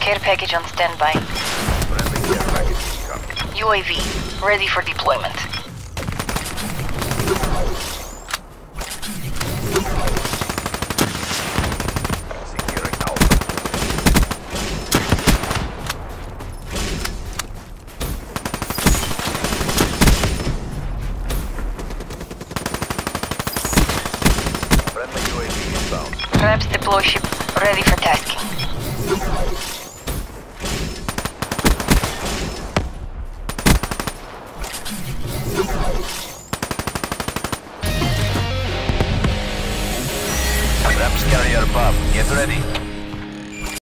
Care package on standby. UAV, ready for deployment. Traps deploy ship ready for tasking. Traps carrier above. Get ready.